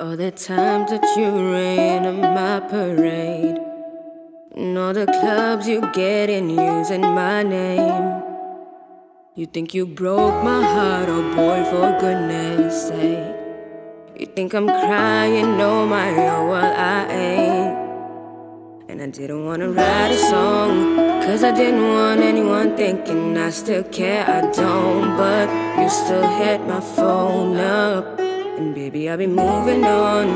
All the times that you rain on my parade. And all the clubs you get in using my name. You think you broke my heart, oh boy, for goodness sake. You think I'm crying, oh my, oh, well, I ain't. And I didn't wanna write a song, cause I didn't want anyone thinking I still care, I don't. But you still hit my phone up. Baby, I'll be moving on.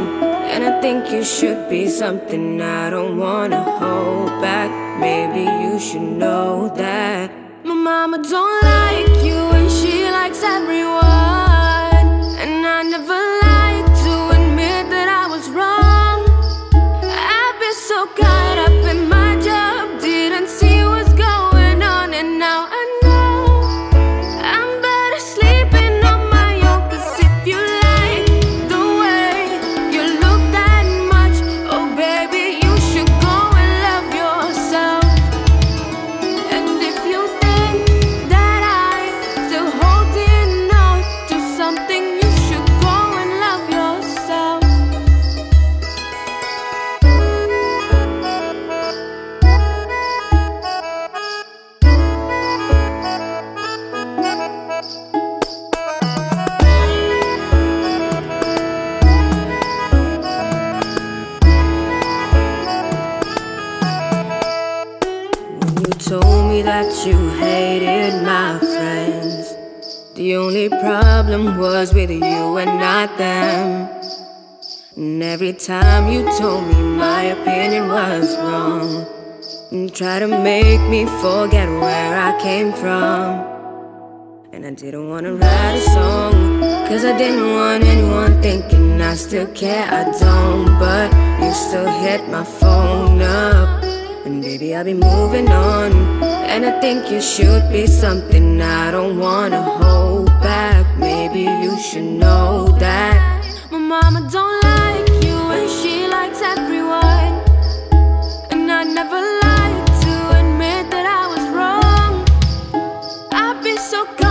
And I think you should be something I don't wanna hold back. Maybe you should know that. My mama don't like you, that you hated my friends, the only problem was with you and not them. And every time you told me my opinion was wrong, and try to make me forget where I came from. And I didn't wanna write a song, cause I didn't want anyone thinking I still care, I don't. But you still hit my phone up. And baby, I'll be moving on. And I think you should be something I don't wanna hold back. Maybe you should know that. My mama don't like you, and she likes everyone. And I never like to admit that I was wrong. I've been so good.